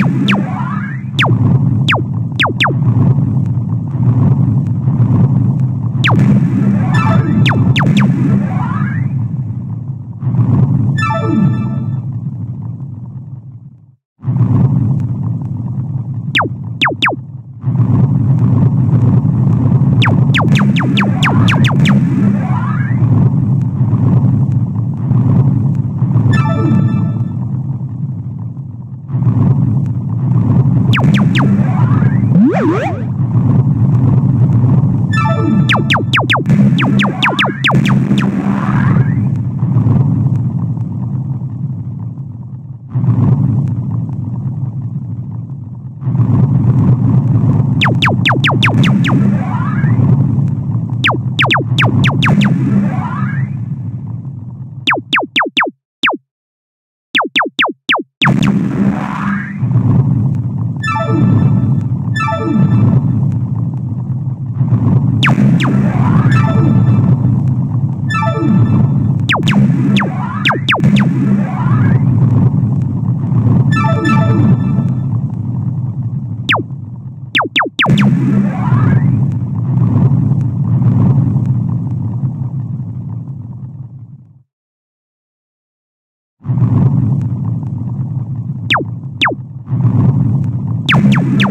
you. you.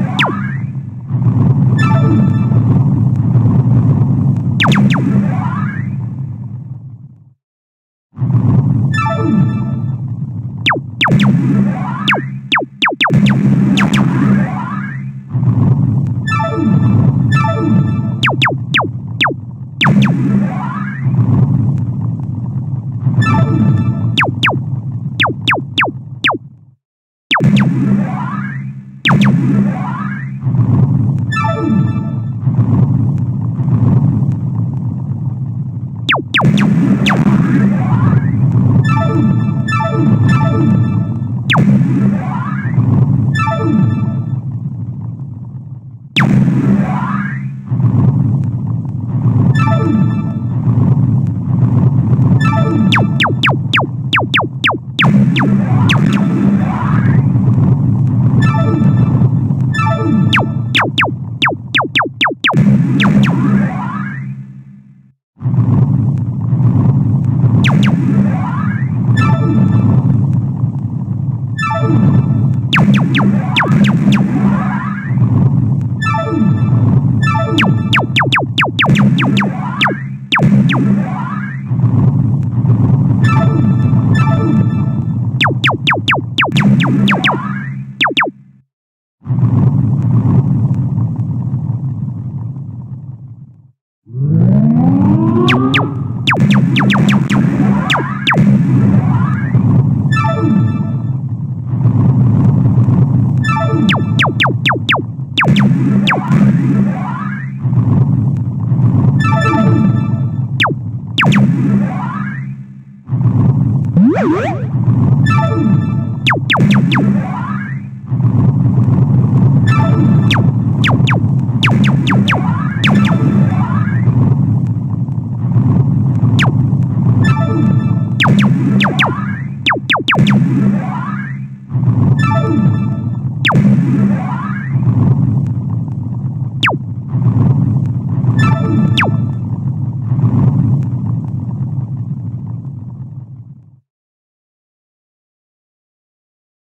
you